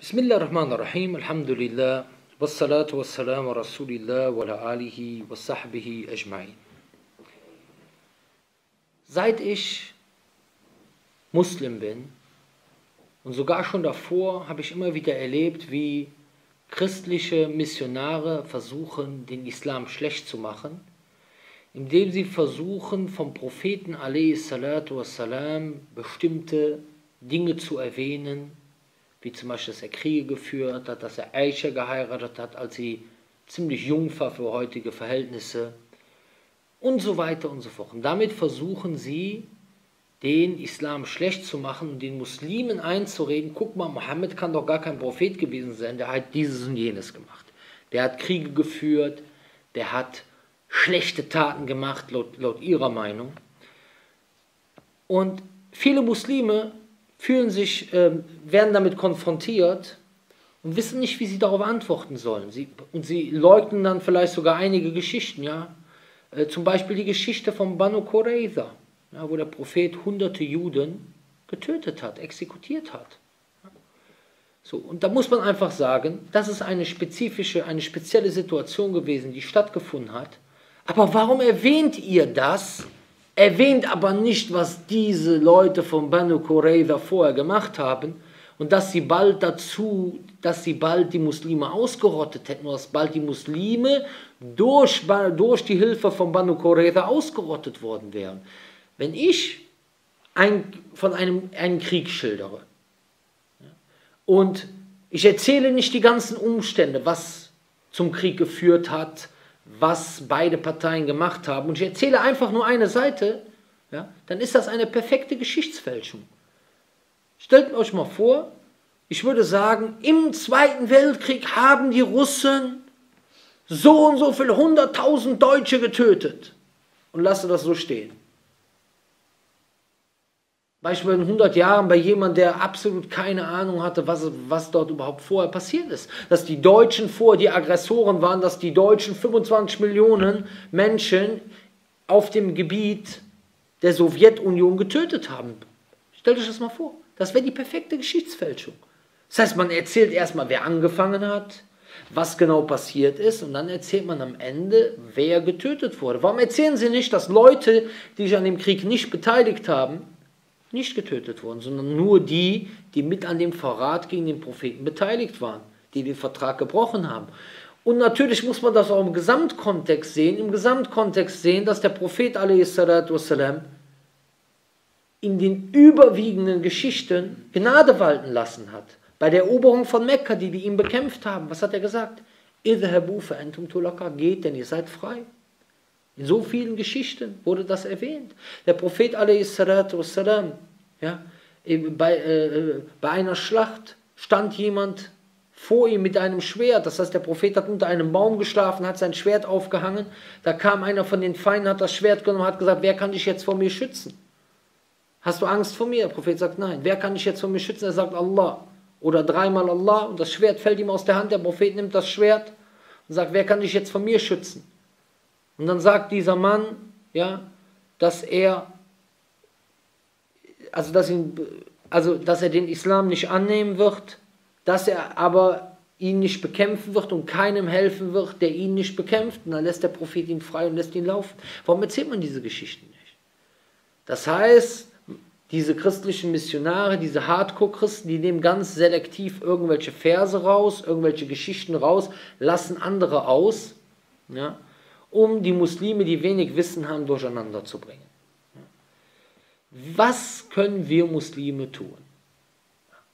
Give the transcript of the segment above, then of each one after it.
بسم الله الرحمن الرحيم الحمد لله والصلاة والسلام على رسول الله وعلى آله وصحبه أجمعين Seit ich Muslim bin und sogar schon davor habe ich immer wieder erlebt, wie christliche Missionare versuchen, den Islam schlecht zu machen, indem sie versuchen, vom Propheten wassalam, bestimmte Dinge zu erwähnen, wie zum Beispiel, dass er Kriege geführt hat, dass er Aisha geheiratet hat, als sie ziemlich jung war für heutige Verhältnisse und so weiter und so fort. Und damit versuchen sie, den Islam schlecht zu machen und den Muslimen einzureden, guck mal, Mohammed kann doch gar kein Prophet gewesen sein, der hat dieses und jenes gemacht. Der hat Kriege geführt, der hat schlechte Taten gemacht, laut, laut ihrer Meinung. Und viele Muslime fühlen sich, äh, werden damit konfrontiert und wissen nicht, wie sie darauf antworten sollen. Sie, und sie leugnen dann vielleicht sogar einige Geschichten, ja. Äh, zum Beispiel die Geschichte von Banu Qurayza, ja, wo der Prophet hunderte Juden getötet hat, exekutiert hat. So, und da muss man einfach sagen, das ist eine spezifische, eine spezielle Situation gewesen, die stattgefunden hat. Aber warum erwähnt ihr das erwähnt aber nicht, was diese Leute von Banu Qurayza vorher gemacht haben und dass sie bald dazu, dass sie bald die Muslime ausgerottet hätten, dass bald die Muslime durch, durch die Hilfe von Banu Qurayza ausgerottet worden wären. Wenn ich ein, von einem, einem Krieg schildere und ich erzähle nicht die ganzen Umstände, was zum Krieg geführt hat, was beide Parteien gemacht haben, und ich erzähle einfach nur eine Seite, ja, dann ist das eine perfekte Geschichtsfälschung. Stellt euch mal vor, ich würde sagen, im Zweiten Weltkrieg haben die Russen so und so viele hunderttausend Deutsche getötet. Und lasse das so stehen. Beispielsweise in 100 Jahren bei jemandem, der absolut keine Ahnung hatte, was, was dort überhaupt vorher passiert ist. Dass die Deutschen vorher die Aggressoren waren, dass die Deutschen 25 Millionen Menschen auf dem Gebiet der Sowjetunion getötet haben. Stellt euch das mal vor. Das wäre die perfekte Geschichtsfälschung. Das heißt, man erzählt erstmal, wer angefangen hat, was genau passiert ist und dann erzählt man am Ende, wer getötet wurde. Warum erzählen sie nicht, dass Leute, die sich an dem Krieg nicht beteiligt haben, nicht getötet wurden, sondern nur die, die mit an dem Verrat gegen den Propheten beteiligt waren, die den Vertrag gebrochen haben. Und natürlich muss man das auch im Gesamtkontext sehen, im Gesamtkontext sehen, dass der Prophet wassalam, in den überwiegenden Geschichten Gnade walten lassen hat. Bei der Eroberung von Mekka, die die ihn bekämpft haben, was hat er gesagt? Geht, denn ihr seid frei. In so vielen Geschichten wurde das erwähnt. Der Prophet wassalam, ja, bei, äh, bei einer Schlacht stand jemand vor ihm mit einem Schwert. Das heißt, der Prophet hat unter einem Baum geschlafen, hat sein Schwert aufgehangen. Da kam einer von den Feinden, hat das Schwert genommen und hat gesagt, wer kann dich jetzt vor mir schützen? Hast du Angst vor mir? Der Prophet sagt, nein. Wer kann dich jetzt vor mir schützen? Er sagt, Allah. Oder dreimal Allah und das Schwert fällt ihm aus der Hand. Der Prophet nimmt das Schwert und sagt, wer kann dich jetzt vor mir schützen? Und dann sagt dieser Mann, ja, dass er, also dass, ihn, also dass er den Islam nicht annehmen wird, dass er aber ihn nicht bekämpfen wird und keinem helfen wird, der ihn nicht bekämpft. Und dann lässt der Prophet ihn frei und lässt ihn laufen. Warum erzählt man diese Geschichten nicht? Das heißt, diese christlichen Missionare, diese Hardcore-Christen, die nehmen ganz selektiv irgendwelche Verse raus, irgendwelche Geschichten raus, lassen andere aus. Ja, um die Muslime, die wenig Wissen haben, durcheinander zu bringen. Was können wir Muslime tun?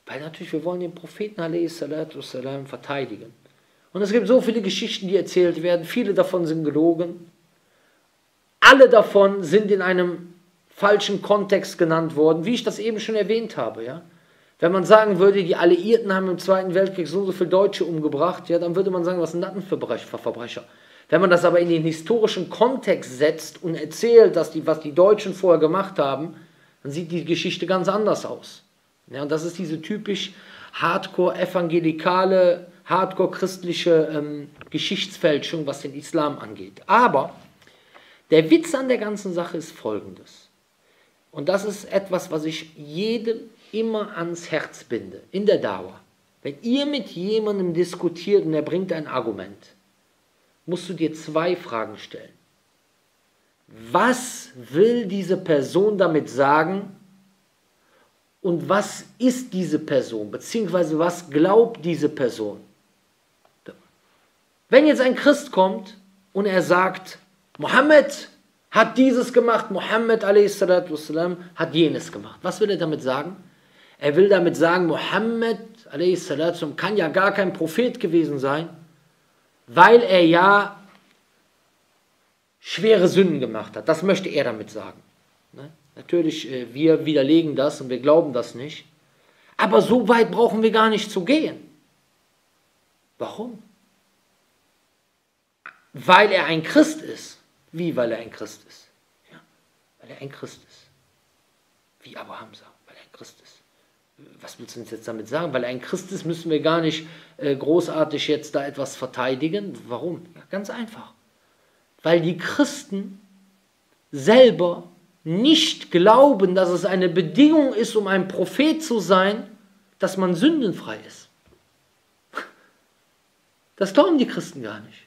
Weil natürlich, wir wollen den Propheten والسلام, verteidigen. Und es gibt so viele Geschichten, die erzählt werden. Viele davon sind gelogen. Alle davon sind in einem falschen Kontext genannt worden, wie ich das eben schon erwähnt habe. Ja? Wenn man sagen würde, die Alliierten haben im Zweiten Weltkrieg so, so viele Deutsche umgebracht, ja, dann würde man sagen, was sind das für Verbrecher? Wenn man das aber in den historischen Kontext setzt und erzählt, dass die, was die Deutschen vorher gemacht haben, dann sieht die Geschichte ganz anders aus. Ja, und das ist diese typisch hardcore-evangelikale, hardcore-christliche ähm, Geschichtsfälschung, was den Islam angeht. Aber der Witz an der ganzen Sache ist folgendes. Und das ist etwas, was ich jedem immer ans Herz binde, in der Dauer. Wenn ihr mit jemandem diskutiert und er bringt ein Argument, musst du dir zwei Fragen stellen. Was will diese Person damit sagen und was ist diese Person, beziehungsweise was glaubt diese Person? Wenn jetzt ein Christ kommt und er sagt, Mohammed hat dieses gemacht, Mohammed والسلام, hat jenes gemacht. Was will er damit sagen? Er will damit sagen, Mohammed والسلام, kann ja gar kein Prophet gewesen sein, weil er ja schwere Sünden gemacht hat. Das möchte er damit sagen. Ne? Natürlich, äh, wir widerlegen das und wir glauben das nicht. Aber so weit brauchen wir gar nicht zu gehen. Warum? Weil er ein Christ ist. Wie, weil er ein Christ ist? Ja, weil er ein Christ ist. Wie Abu Hamza, weil er ein Christ ist. Was willst du uns jetzt damit sagen? Weil ein Christ ist, müssen wir gar nicht äh, großartig jetzt da etwas verteidigen. Warum? Ja, ganz einfach. Weil die Christen selber nicht glauben, dass es eine Bedingung ist, um ein Prophet zu sein, dass man sündenfrei ist. Das glauben die Christen gar nicht.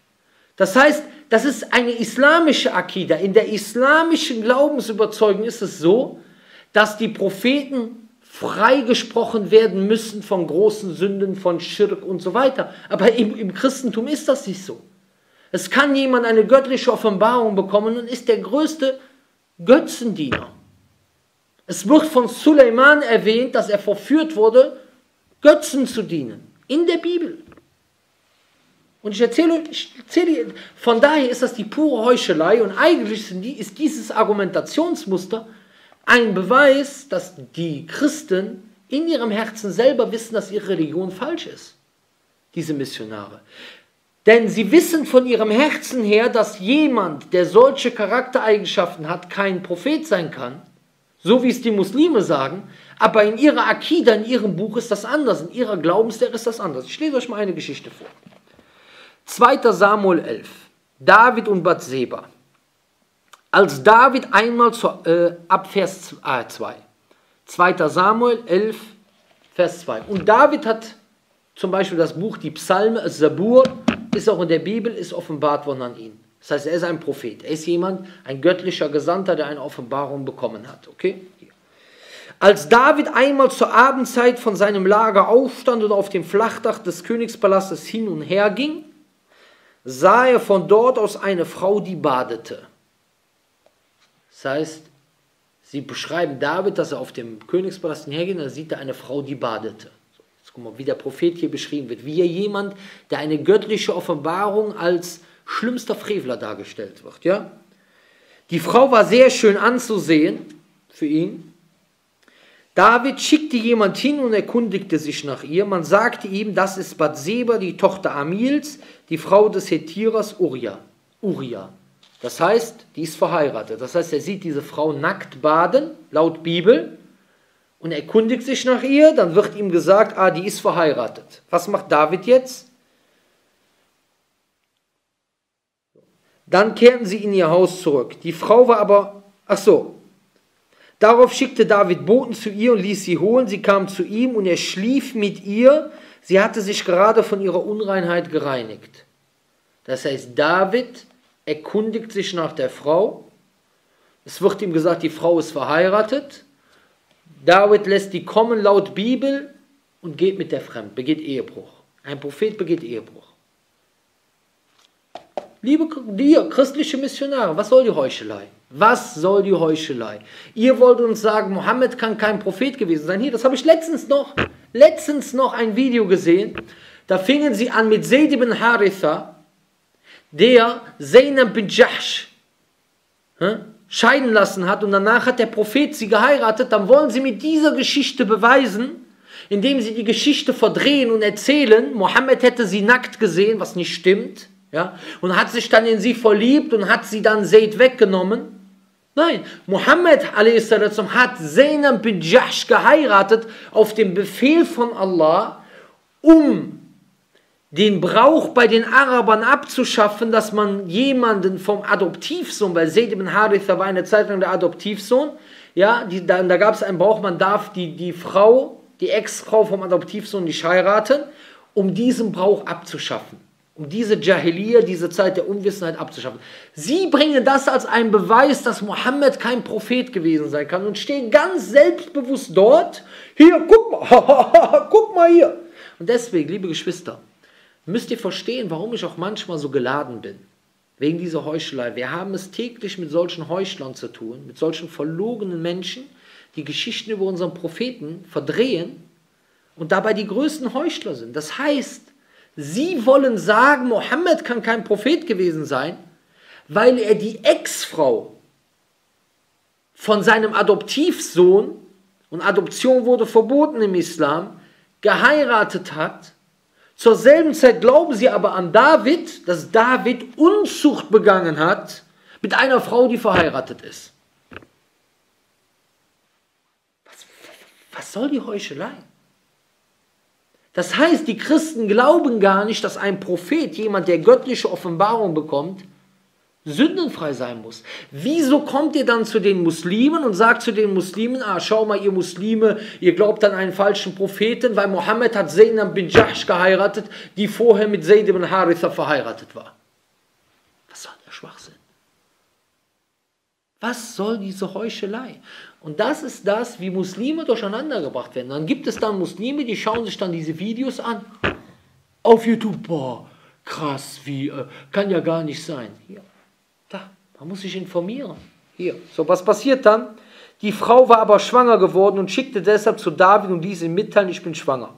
Das heißt, das ist eine islamische Akida. In der islamischen Glaubensüberzeugung ist es so, dass die Propheten freigesprochen werden müssen von großen Sünden, von Schirk und so weiter. Aber im, im Christentum ist das nicht so. Es kann jemand eine göttliche Offenbarung bekommen und ist der größte Götzendiener. Es wird von Suleiman erwähnt, dass er verführt wurde, Götzen zu dienen. In der Bibel. Und ich erzähle, ich erzähle, von daher ist das die pure Heuchelei und eigentlich ist dieses Argumentationsmuster ein Beweis, dass die Christen in ihrem Herzen selber wissen, dass ihre Religion falsch ist. Diese Missionare. Denn sie wissen von ihrem Herzen her, dass jemand, der solche Charaktereigenschaften hat, kein Prophet sein kann, so wie es die Muslime sagen, aber in ihrer Akida, in ihrem Buch ist das anders, in ihrer Glaubenslehre ist das anders. Ich lese euch mal eine Geschichte vor. 2. Samuel 11, David und Bathseba. Als David einmal zu, äh, ab Vers 2, 2. Samuel 11, Vers 2. Und David hat zum Beispiel das Buch, die Psalme, Sabur, ist auch in der Bibel, ist offenbart worden an ihn. Das heißt, er ist ein Prophet. Er ist jemand, ein göttlicher Gesandter, der eine Offenbarung bekommen hat. Okay? Als David einmal zur Abendzeit von seinem Lager aufstand und auf dem Flachdach des Königspalastes hin und her ging, sah er von dort aus eine Frau, die badete. Das heißt, sie beschreiben David, dass er auf dem Königspalast hinhergeht, und dann sieht er eine Frau, die badete. Guck mal, wie der Prophet hier beschrieben wird. Wie er jemand, der eine göttliche Offenbarung als schlimmster Frevler dargestellt wird. Ja? Die Frau war sehr schön anzusehen für ihn. David schickte jemand hin und erkundigte sich nach ihr. Man sagte ihm, das ist Bathseba, die Tochter Amils, die Frau des Hetierers Uriah. Uriah. Das heißt, die ist verheiratet. Das heißt, er sieht diese Frau nackt baden, laut Bibel und erkundigt sich nach ihr, dann wird ihm gesagt, ah, die ist verheiratet. Was macht David jetzt? Dann kehrten sie in ihr Haus zurück. Die Frau war aber, ach so, darauf schickte David Boten zu ihr und ließ sie holen. Sie kam zu ihm und er schlief mit ihr. Sie hatte sich gerade von ihrer Unreinheit gereinigt. Das heißt, David erkundigt sich nach der Frau. Es wird ihm gesagt, die Frau ist verheiratet. David lässt die kommen laut Bibel und geht mit der Fremd, begeht Ehebruch. Ein Prophet begeht Ehebruch. Liebe ihr christliche Missionare, was soll die Heuchelei? Was soll die Heuchelei? Ihr wollt uns sagen, Mohammed kann kein Prophet gewesen sein. Hier, das habe ich letztens noch, letztens noch ein Video gesehen. Da fingen sie an mit Zayd ibn Haritha, der Zainab bin Jahsh, scheiden lassen hat und danach hat der Prophet sie geheiratet, dann wollen sie mit dieser Geschichte beweisen, indem sie die Geschichte verdrehen und erzählen, Mohammed hätte sie nackt gesehen, was nicht stimmt, ja, und hat sich dann in sie verliebt und hat sie dann Zayd weggenommen. Nein, Mohammed hat Zainab bin Jahsh geheiratet auf dem Befehl von Allah, um den Brauch bei den Arabern abzuschaffen, dass man jemanden vom Adoptivsohn, weil Zayd ibn Haritha war eine Zeit lang der Adoptivsohn, ja, die, da, da gab es einen Brauch, man darf die, die Frau, die Ex-Frau vom Adoptivsohn nicht heiraten, um diesen Brauch abzuschaffen. Um diese Jahiliya, diese Zeit der Unwissenheit abzuschaffen. Sie bringen das als einen Beweis, dass Mohammed kein Prophet gewesen sein kann und stehen ganz selbstbewusst dort. Hier, guck mal, guck mal hier. Und deswegen, liebe Geschwister, müsst ihr verstehen, warum ich auch manchmal so geladen bin. Wegen dieser Heuchelei. Wir haben es täglich mit solchen Heuchlern zu tun, mit solchen verlogenen Menschen, die Geschichten über unseren Propheten verdrehen und dabei die größten Heuchler sind. Das heißt, sie wollen sagen, Mohammed kann kein Prophet gewesen sein, weil er die Ex-Frau von seinem Adoptivsohn, und Adoption wurde verboten im Islam, geheiratet hat zur selben Zeit glauben sie aber an David, dass David Unzucht begangen hat mit einer Frau, die verheiratet ist. Was, was soll die Heuchelei? Das heißt, die Christen glauben gar nicht, dass ein Prophet, jemand, der göttliche Offenbarung bekommt, sündenfrei sein muss. Wieso kommt ihr dann zu den Muslimen und sagt zu den Muslimen, ah, schau mal, ihr Muslime, ihr glaubt an einen falschen Propheten, weil Mohammed hat Zainab bin Jahsh geheiratet, die vorher mit Zayd ibn Haritha verheiratet war. Was soll der Schwachsinn? Was soll diese Heuchelei? Und das ist das, wie Muslime durcheinander gebracht werden. Dann gibt es dann Muslime, die schauen sich dann diese Videos an. Auf YouTube, boah, krass, wie, äh, kann ja gar nicht sein. Hier. Man muss sich informieren. Hier. So, was passiert dann? Die Frau war aber schwanger geworden und schickte deshalb zu David und ließ ihm mitteilen, ich bin schwanger.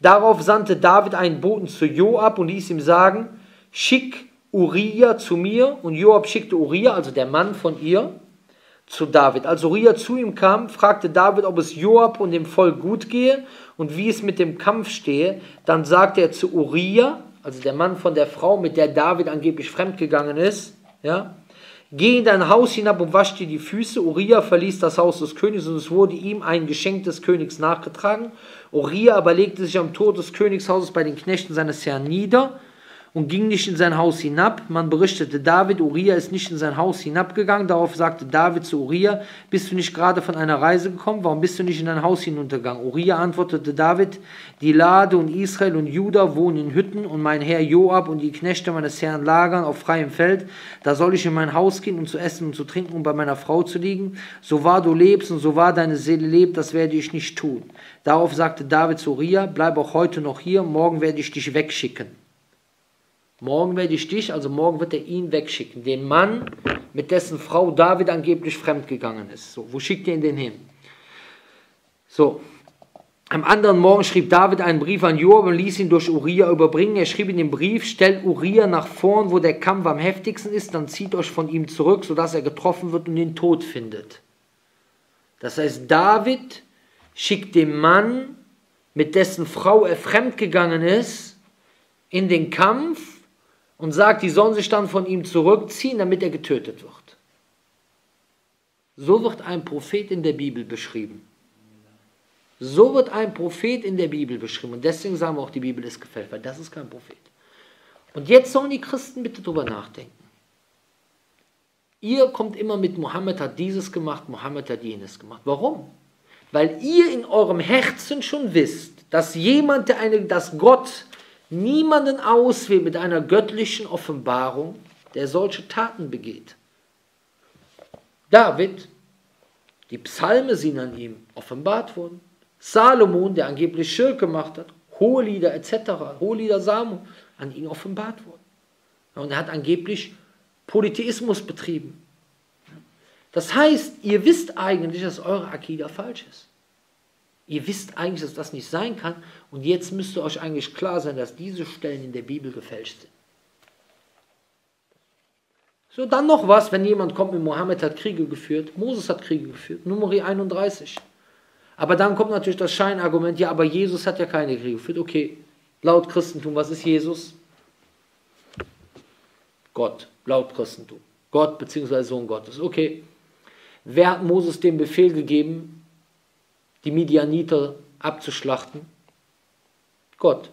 Darauf sandte David einen Boten zu Joab und ließ ihm sagen, schick Uriah zu mir. Und Joab schickte Uriah, also der Mann von ihr, zu David. Als Uriah zu ihm kam, fragte David, ob es Joab und dem Volk gut gehe und wie es mit dem Kampf stehe. Dann sagte er zu Uriah, also der Mann von der Frau, mit der David angeblich fremdgegangen ist, ja, Geh in dein Haus hinab und wasch dir die Füße. Uriah verließ das Haus des Königs und es wurde ihm ein Geschenk des Königs nachgetragen. Uriah aber legte sich am Tor des Königshauses bei den Knechten seines Herrn nieder und ging nicht in sein Haus hinab. Man berichtete David, Uriah ist nicht in sein Haus hinabgegangen. Darauf sagte David zu Uriah, bist du nicht gerade von einer Reise gekommen? Warum bist du nicht in dein Haus hinuntergegangen? Uriah antwortete David, die Lade und Israel und Juda wohnen in Hütten und mein Herr Joab und die Knechte meines Herrn lagern auf freiem Feld. Da soll ich in mein Haus gehen, um zu essen und zu trinken und bei meiner Frau zu liegen. So wahr du lebst und so wahr deine Seele lebt, das werde ich nicht tun. Darauf sagte David zu Uriah, bleib auch heute noch hier, morgen werde ich dich wegschicken. Morgen werde ich dich, also morgen wird er ihn wegschicken. Den Mann, mit dessen Frau David angeblich fremdgegangen ist. So, wo schickt ihr ihn denn hin? So, am anderen Morgen schrieb David einen Brief an Joab und ließ ihn durch Uriah überbringen. Er schrieb in dem Brief, stellt Uriah nach vorn, wo der Kampf am heftigsten ist, dann zieht euch von ihm zurück, sodass er getroffen wird und den Tod findet. Das heißt, David schickt den Mann, mit dessen Frau er fremdgegangen ist, in den Kampf, und sagt, die sollen sich dann von ihm zurückziehen, damit er getötet wird. So wird ein Prophet in der Bibel beschrieben. So wird ein Prophet in der Bibel beschrieben. Und deswegen sagen wir auch, die Bibel ist gefällt, weil das ist kein Prophet. Und jetzt sollen die Christen bitte drüber nachdenken. Ihr kommt immer mit, Mohammed hat dieses gemacht, Mohammed hat jenes gemacht. Warum? Weil ihr in eurem Herzen schon wisst, dass jemand, der eine, dass Gott niemanden auswählt mit einer göttlichen Offenbarung, der solche Taten begeht. David, die Psalme sind an ihm offenbart worden. Salomon, der angeblich Schirk gemacht hat, Hohelieder etc., Hohelieder Samu, an ihn offenbart worden. Und er hat angeblich Polytheismus betrieben. Das heißt, ihr wisst eigentlich, dass eure Akida falsch ist. Ihr wisst eigentlich, dass das nicht sein kann. Und jetzt müsste euch eigentlich klar sein, dass diese Stellen in der Bibel gefälscht sind. So, dann noch was, wenn jemand kommt mit Mohammed hat Kriege geführt, Moses hat Kriege geführt, Nummer 31. Aber dann kommt natürlich das Scheinargument, ja, aber Jesus hat ja keine Kriege geführt. Okay, laut Christentum, was ist Jesus? Gott, laut Christentum. Gott bzw. Sohn Gottes. Okay. Wer hat Moses den Befehl gegeben, die Midianiter abzuschlachten? Gott.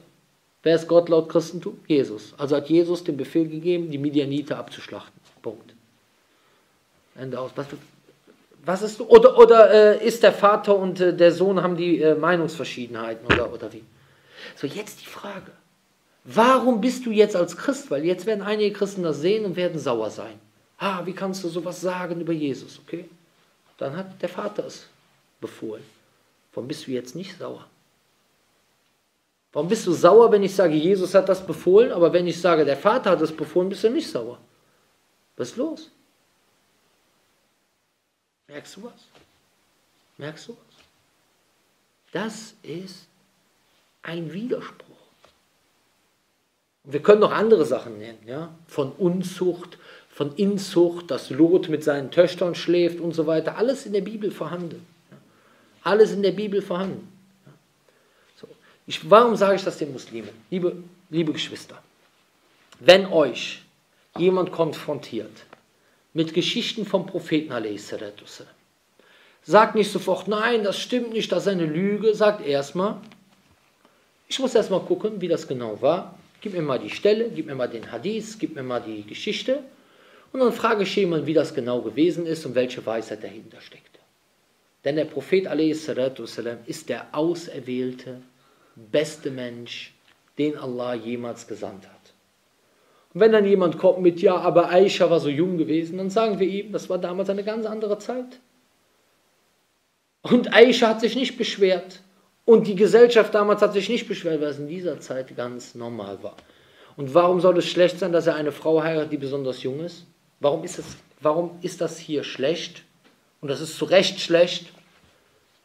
Wer ist Gott laut Christentum? Jesus. Also hat Jesus den Befehl gegeben, die Midianiter abzuschlachten. Punkt. Ende aus. Was, Was ist oder oder äh, ist der Vater und äh, der Sohn haben die äh, Meinungsverschiedenheiten oder oder wie? So jetzt die Frage. Warum bist du jetzt als Christ? Weil jetzt werden einige Christen das sehen und werden sauer sein. Ah, wie kannst du sowas sagen über Jesus? Okay? Dann hat der Vater es befohlen. Warum bist du jetzt nicht sauer? Warum bist du sauer, wenn ich sage, Jesus hat das befohlen, aber wenn ich sage, der Vater hat es befohlen, bist du nicht sauer? Was ist los? Merkst du was? Merkst du was? Das ist ein Widerspruch. Wir können noch andere Sachen nennen, ja? von Unzucht, von Inzucht, dass Lot mit seinen Töchtern schläft und so weiter. Alles in der Bibel vorhanden. Alles in der Bibel vorhanden. So. Ich, warum sage ich das den Muslimen? Liebe, liebe Geschwister, wenn euch jemand konfrontiert mit Geschichten vom Propheten, sagt nicht sofort, nein, das stimmt nicht, das ist eine Lüge, sagt erstmal, ich muss erstmal gucken, wie das genau war Gib mir mal die Stelle, gib mir mal den Hadith, gib mir mal die Geschichte und dann frage ich jemanden, wie das genau gewesen ist und welche Weisheit dahinter steckt. Denn der Prophet والسلام, ist der auserwählte, beste Mensch, den Allah jemals gesandt hat. Und wenn dann jemand kommt mit, ja, aber Aisha war so jung gewesen, dann sagen wir ihm, das war damals eine ganz andere Zeit. Und Aisha hat sich nicht beschwert. Und die Gesellschaft damals hat sich nicht beschwert, weil es in dieser Zeit ganz normal war. Und warum soll es schlecht sein, dass er eine Frau heiratet, die besonders jung ist? Warum ist, es, warum ist das hier schlecht? Und das ist zu Recht schlecht,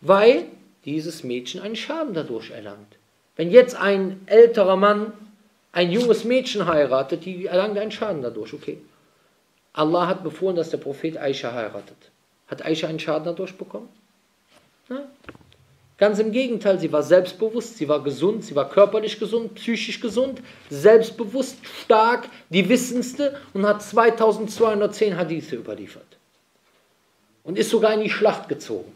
weil dieses Mädchen einen Schaden dadurch erlangt. Wenn jetzt ein älterer Mann ein junges Mädchen heiratet, die erlangt einen Schaden dadurch, okay. Allah hat befohlen, dass der Prophet Aisha heiratet. Hat Aisha einen Schaden dadurch bekommen? Ja. Ganz im Gegenteil, sie war selbstbewusst, sie war gesund, sie war körperlich gesund, psychisch gesund, selbstbewusst, stark, die Wissendste und hat 2210 Hadithe überliefert. Und ist sogar in die Schlacht gezogen.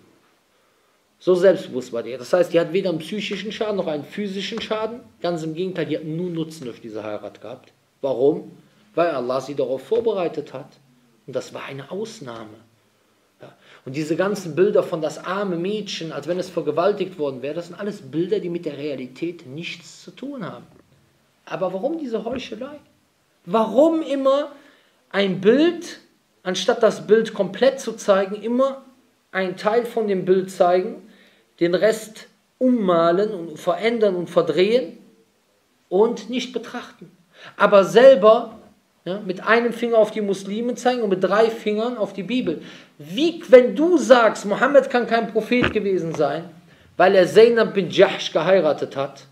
So selbstbewusst war die. Das heißt, die hat weder einen psychischen Schaden noch einen physischen Schaden. Ganz im Gegenteil, die hat nur Nutzen durch diese Heirat gehabt. Warum? Weil Allah sie darauf vorbereitet hat. Und das war eine Ausnahme. Und diese ganzen Bilder von das arme Mädchen, als wenn es vergewaltigt worden wäre, das sind alles Bilder, die mit der Realität nichts zu tun haben. Aber warum diese Heuchelei? Warum immer ein Bild, anstatt das Bild komplett zu zeigen, immer einen Teil von dem Bild zeigen, den Rest ummalen und verändern und verdrehen und nicht betrachten. Aber selber ja, mit einem Finger auf die Muslime zeigen und mit drei Fingern auf die Bibel. Wie, wenn du sagst, Mohammed kann kein Prophet gewesen sein, weil er Zainab bin Jahsh geheiratet hat,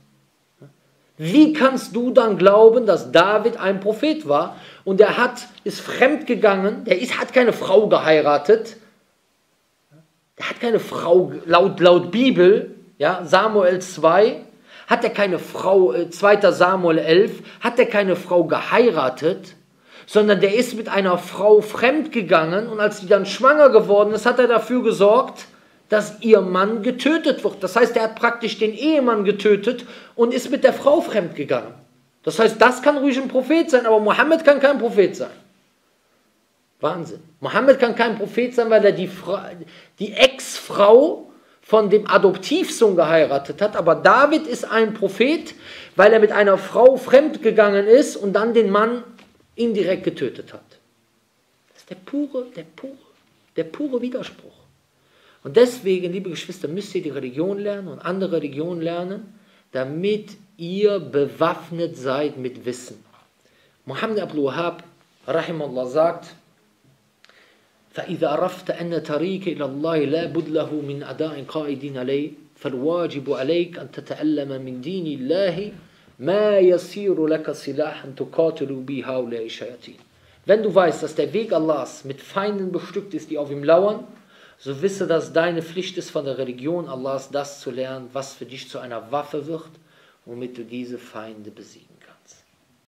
wie kannst du dann glauben, dass David ein Prophet war und er hat, ist fremdgegangen, der ist, hat keine Frau geheiratet, der hat keine Frau, laut, laut Bibel, ja, Samuel 2, hat er keine Frau, 2. Äh, Samuel 11, hat er keine Frau geheiratet, sondern der ist mit einer Frau fremdgegangen und als die dann schwanger geworden ist, hat er dafür gesorgt, dass ihr Mann getötet wird. Das heißt, er hat praktisch den Ehemann getötet und ist mit der Frau fremdgegangen. Das heißt, das kann ruhig ein Prophet sein, aber Mohammed kann kein Prophet sein. Wahnsinn. Mohammed kann kein Prophet sein, weil er die, die Ex-Frau von dem Adoptivsohn geheiratet hat. Aber David ist ein Prophet, weil er mit einer Frau fremdgegangen ist und dann den Mann indirekt getötet hat. Das ist der pure, der pure, der pure Widerspruch. Und deswegen, liebe Geschwister, müsst ihr die Religion lernen und andere Religionen lernen, damit ihr bewaffnet seid mit Wissen. Muhammad Abdul Wahab, rahimallah, sagt, فإذا عرفت أن طريق إلى الله لا بد له من أداء قائدين عليه فالواجب عليك أن تتعلم من دين الله wenn du weißt, dass der Weg Allahs mit Feinden bestückt ist, die auf ihm lauern, so wisse, dass deine Pflicht ist, von der Religion Allahs das zu lernen, was für dich zu einer Waffe wird, womit du diese Feinde besiegen